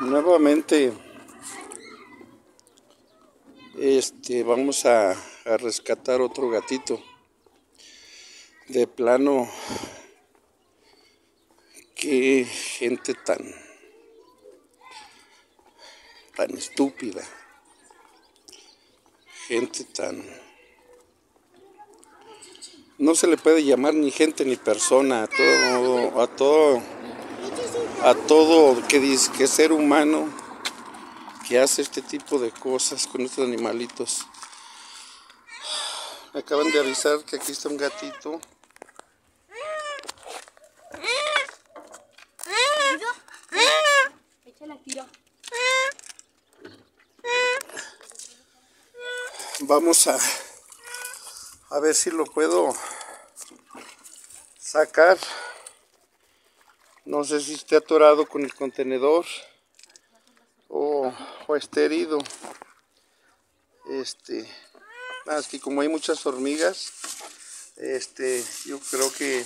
nuevamente este vamos a, a, rescatar otro gatito de plano. Qué gente tan tan estúpida. Gente tan no se le puede llamar ni gente ni persona a todo a todo a todo que dice que ser humano que hace este tipo de cosas con estos animalitos. Me acaban de avisar que aquí está un gatito. Vamos a a ver si lo puedo sacar. No sé si esté atorado con el contenedor o, o esté herido. Este, es que como hay muchas hormigas, este, yo creo que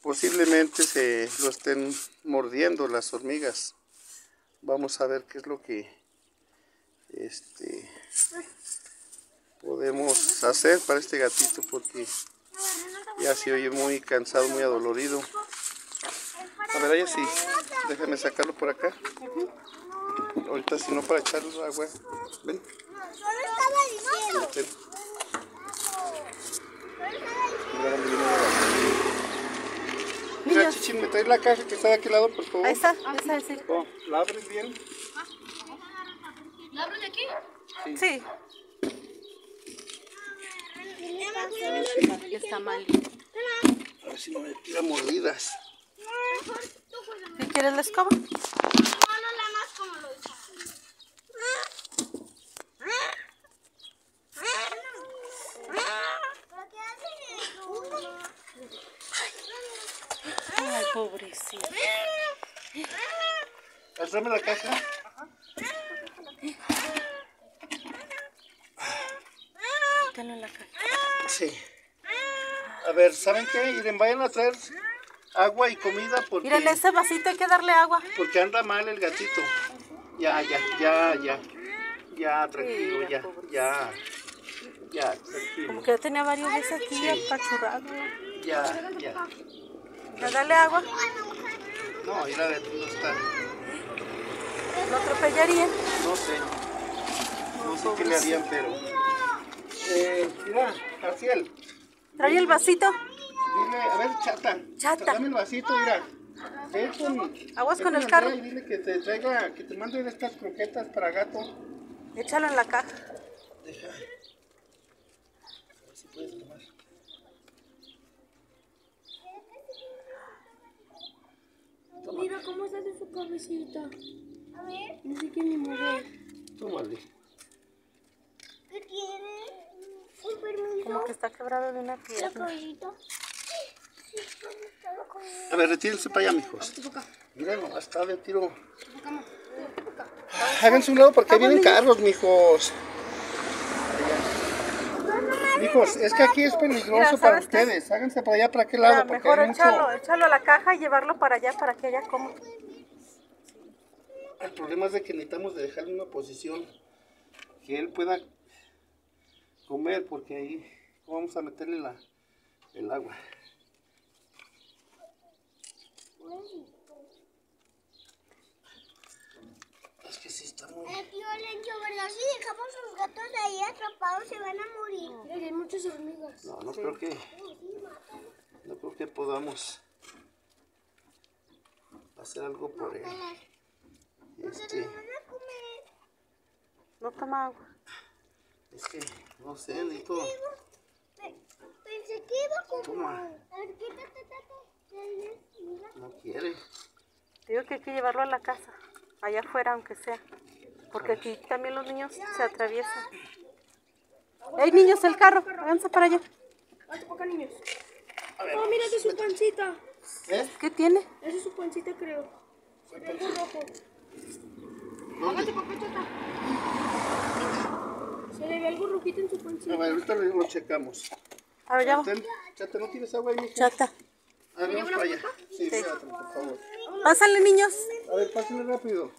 posiblemente se lo estén mordiendo las hormigas. Vamos a ver qué es lo que este podemos hacer para este gatito porque ya se oye muy cansado, muy adolorido. A ver, ahí sí. Déjame sacarlo por acá. Ahorita si no para echarle agua. Ven. Solo estaba diciendo. Mira, Chichín, me traes la caja que está de aquel lado, por favor. Ahí está, esa sí. Oh, ¿La abres bien? ¿La abro de aquí? Sí. Está mal. A ver si no me tira mordidas. ¿Qué quieres la escoba? No, no la más como lo hizo. Ay, pobrecito. Hazme la caja. En la caja. Sí. A ver, ¿saben qué? Miren, vayan a traer agua y comida porque, Mírale, ese vasito hay que darle agua. porque anda mal el gatito. Ya, ya, ya, ya. Ya, tranquilo, Sí, ya, ya. Ya, tranquilo. Como que ya tenía varios días aquí Sí. apachurrado. Ya, ya. ¿Ya dale agua? No, mira a ver, no está. Lo atropellarían. No sé. No sé qué le harían, pero. Eh, mira, Garciel. Trae el vasito. Dile, a ver, chata. Chata. Dame el vasito, mira. Ve con, Aguas ve con el carro. Y dile que te traiga, que te mande estas croquetas para gato. Échalo en la caja. Deja. A ver si puedes tomar. Mira cómo sale su cabecita. A ver. No sé qué ni mover. Tómale. ¿Qué tiene? Un permiso. Como que está quebrado de una ¿La pierna. cabellita? Sí, ¿dónde está la cabellita? A ver, retírense para allá, mijos. Mira, nomás está de tiro. Háganse un lado porque ahí vienen carros, mijos. Mijos, es que aquí es peligroso para ustedes. Háganse para allá, para aquel Mira, lado, porque mejor hay mucho... échalo, échalo a la caja y llevarlo para allá para que ella coma. El problema es de que necesitamos de dejarle una posición que él pueda comer, porque ahí ¿cómo vamos a meterle la, el agua. Es que sí está muy... Tío Lencho, ¿verdad? Si dejamos los gatos ahí atrapados se van a morir. Mira, hay muchas hormigas. No, no creo que... No creo que podamos hacer algo por él. Este, Van a comer. No toma agua. es que, no sé. Pe- Pensé que iba a comer. Toma. A ver, quítate, tata. Digo que hay que llevarlo a la casa, allá afuera aunque sea, porque aquí también los niños se atraviesan. ¡Ey niños, el carro! Háganse para allá. Hazte para acá, niños. A ver, Oh, mira, esa es su pancita. ¿eh? ¿Qué tiene? Esa es su pancita, creo. Se ve algo rojo. Hágate para acá, chata. Se le ve algo rojito en su pancita. A ver, ahorita lo, lo checamos. A ver, ya Chata, ¿no tienes agua ahí, mija? Chata. A ver, vamos para allá. Sí, llévatelo, por favor. Pásale niños. A ver, pásenle rápido.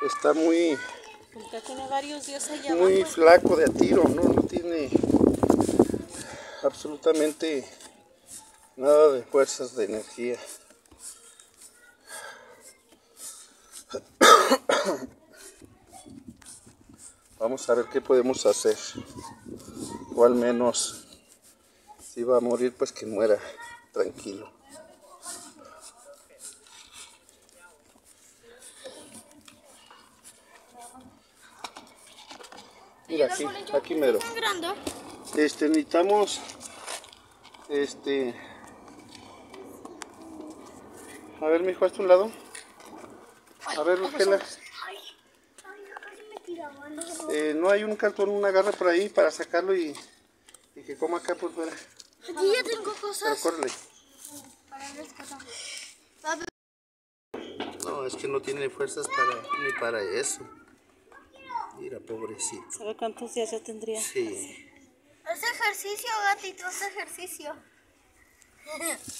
Está muy, Ya tiene varios días allá muy abajo. flaco de a tiro, ¿no? No tiene absolutamente nada de fuerzas de energía. Vamos a ver qué podemos hacer. O al menos, si va a morir, pues que muera tranquilo. Mira, aquí, aquí mero. Este, necesitamos, este, a ver, mijo, hazte un lado. A ver, Gela, Ay, ay, casi me tiraba. No, eh, no hay un cartón, una garra por ahí para sacarlo y, y que coma acá por fuera. Aquí ya tengo Pero cosas córrele. para rescatar. No, es que no tiene fuerzas para, ni para eso. Mira, pobrecito. ¿Sabe cuántos días ya tendría? Sí. Haz ejercicio, gatito, haz ejercicio.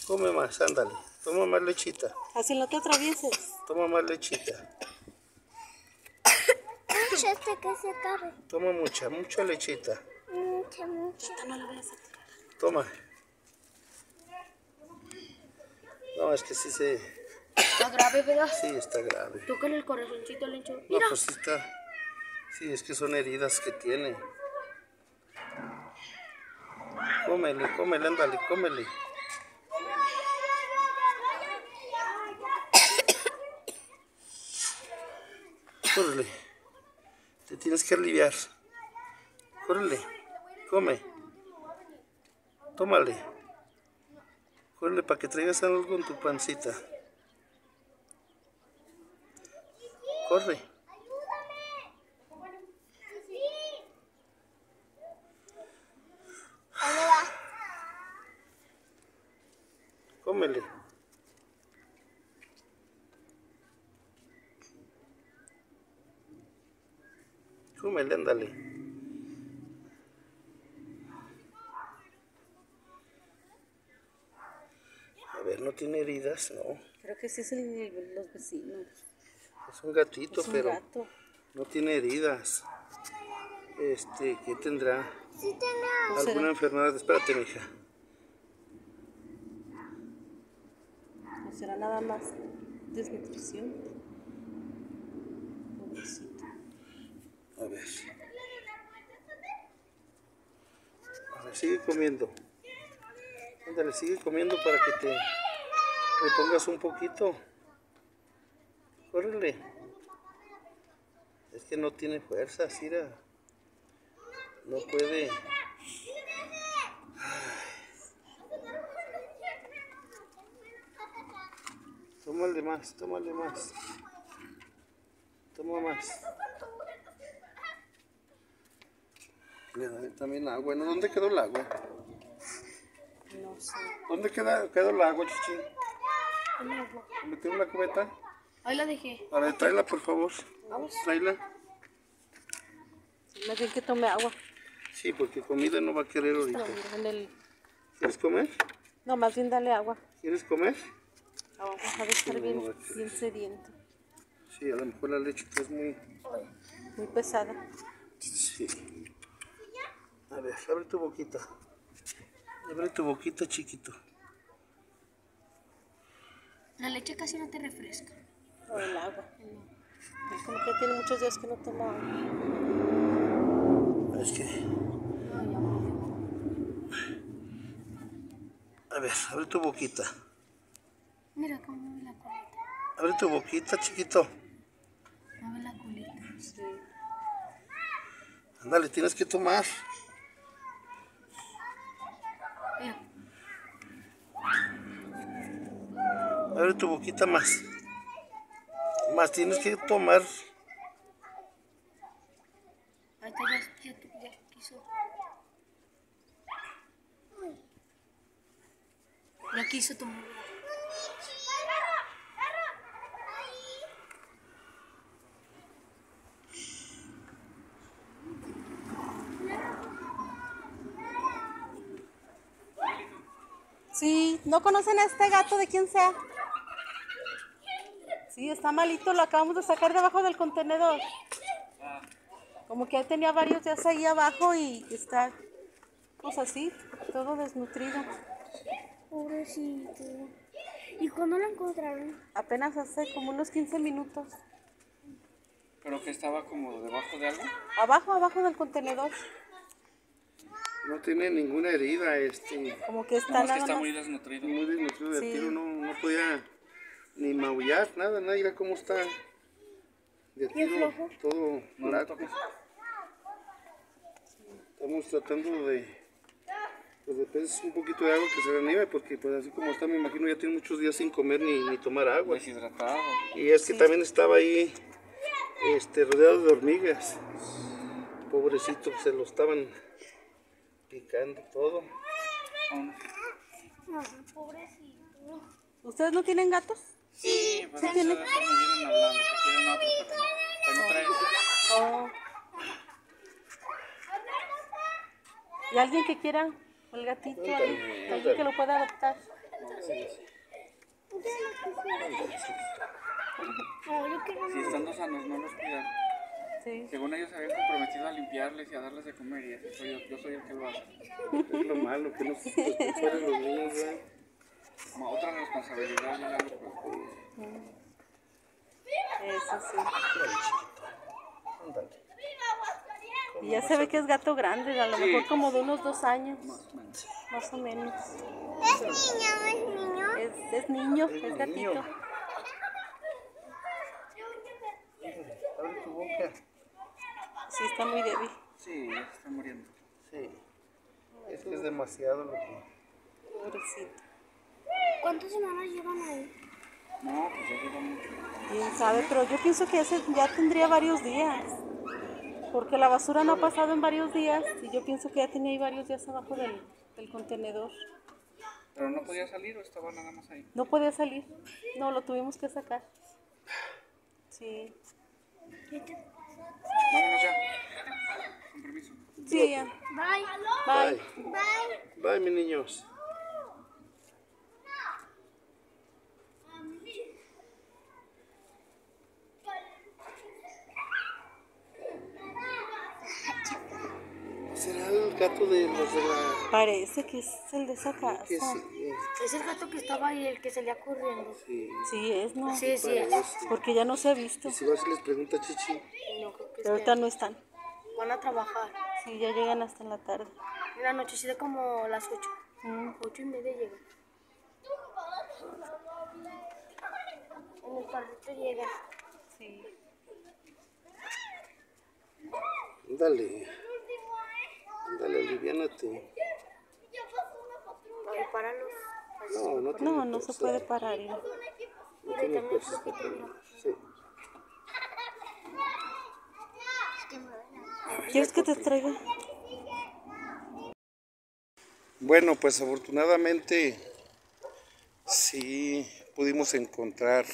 Come más, ándale. Toma más lechita. Así no te atravieses. Toma más lechita. Mucha hasta que se acabe. Toma mucha, mucha lechita. Mucha, mucha. No lo vayas a. Toma. No, es que sí se... Está grave, ¿verdad? Sí, está grave. Tócale el corazoncito, Lencho. No, pues sí está... Sí, es que son heridas que tiene. Cómele, cómele, ándale, cómele. Córrele. Tienes que aliviar. Córrele. Come. Tómale. Córrele para que traigas algo en tu pancita. Corre. Cómele. Cómele, ándale. A ver, no tiene heridas, no. Creo que sí es el, los vecinos. Es un gatito, Es un pero gato. no tiene heridas. Este, ¿qué tendrá? Sí, tenía. será? ¿Alguna enfermedad? Espérate, mija. ¿No será nada más desnutrición? Pobrecito. A ver. Sigue comiendo. Ándale, sigue comiendo para que te repongas un poquito. Córrele. Es que no tiene fuerza, Sira. No puede. Tómale más, tómale más. Toma más. Le daré también agua. ¿no? ¿Dónde quedó el agua? No sé. ¿Dónde queda, quedó el agua, chichi? ¿Le tengo la cubeta? Ahí la dejé. A ver, tráela, por favor. Tráela. Más bien que tome agua. Sí, porque comida no va a querer ahorita. En el... ¿Quieres comer? no, más bien dale agua. ¿Quieres comer? Agua, ha de estar no, bien, no a bien sediento. Sí, a lo mejor la leche que es muy... Muy pesada. Sí. A ver, abre tu boquita. Abre tu boquita, chiquito. La leche casi no te refresca. O el agua. no. Es como que tiene muchos días que no toma agua. Es que... A ver, abre tu boquita. Mira cómo mueve la colita. Abre tu boquita, chiquito. Mueve la colita. Sí. Ándale, tienes que tomar. Abre tu boquita más. Más tienes que tomar. Ya quiso tomar. Sí, ¿no conocen a este gato de quién sea? Sí, está malito, lo acabamos de sacar debajo del contenedor. Como que él tenía varios días ahí abajo y está, pues así, todo desnutrido. Pobrecito. ¿Y cuándo lo encontraron? Apenas hace como unos 15 minutos. Pero que estaba como debajo de algo. Abajo, abajo del contenedor. No tiene ninguna herida, este, Como que No, está es que nada está más. muy desnutrido. muy desnutrido de Sí. tiro, no, no podía ni maullar, nada, nada, mira cómo está. De tiro, todo toques. Estamos tratando de, pues de peces un poquito de agua que se reanime, porque pues así como está, me imagino ya tiene muchos días sin comer ni, ni tomar agua. Deshidratado. Y es que también estaba ahí, este, rodeado de hormigas. Pobrecito, se lo estaban picando todo. Pobrecito. ¿Ustedes no tienen gatos? Sí, pero Sí, sí. Oh. ¿Y alguien que quiera el gatito? ¿Alguien, alguien que lo pueda adoptar? No, yo quiero Si estando sanos, no los cuidan. Sí. Según ellos se habían comprometido a limpiarles y a darles de comer y eso soy yo, yo soy el que lo hace. Es lo malo, que no se fueran los niños, ¿verdad? Como otra responsabilidad, yo la pues. Eso sí. Y ya se ve que es gato grande, a lo Sí. mejor como de unos dos años, Más o menos. más o menos. ¿Es niño es niño? Es, es niño, es gatito. Abre tu boca. Sí, está muy débil. Sí, ya se está muriendo. Sí. Es que es demasiado lo que... Pobrecito. ¿Cuántas semanas llevan ahí? No, pues ya lleva mucho. Quién sabe, pero yo pienso que ese ya tendría varios días. Porque la basura no ha pasado en varios días y yo pienso que ya tenía ahí varios días abajo del, del contenedor. Pero no podía salir o estaba nada más ahí. No podía salir. No, lo tuvimos que sacar. Sí. Vámonos ya. Sí, ya. Bye. Bye. Bye. Bye, mis niños. ¿Será el gato de los de la... Parece que es el de esa casa. que sí, eh, Es el gato que estaba ahí, el que salía corriendo. sí, Sí, es, ¿no? Sí, sí, es. parece. Porque ya no se ha visto. Y si vas y les pregunta Chichi, No, creo que Pero ahorita no están. van a trabajar. Sí, ya llegan hasta en la tarde. En la noche, sí, de como las 8. Mm. 8 y media llegan. En el carrito llegan. Sí. dale, dale, aliviánate. Prepáralos. No, no tiene No, no se puede parar. ¿eh? No tiene fuerza para parar. Sí. ¿Quieres que te traiga? Bueno, pues afortunadamente sí pudimos encontrar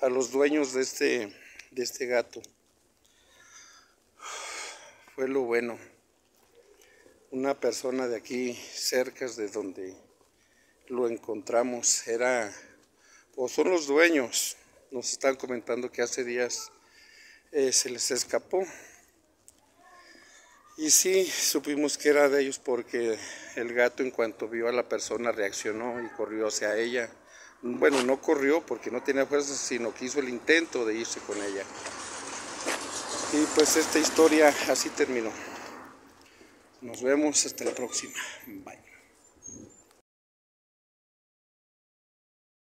a los dueños de este, de este gato. Fue lo bueno. Una persona de aquí, cerca de donde lo encontramos, era, o son los dueños. Nos están comentando que hace días eh, se les escapó. Y sí, supimos que era de ellos porque el gato en cuanto vio a la persona reaccionó y corrió hacia ella. Bueno, no corrió porque no tenía fuerzas, sino que hizo el intento de irse con ella. Y pues esta historia así terminó. Nos vemos hasta la próxima. Bye.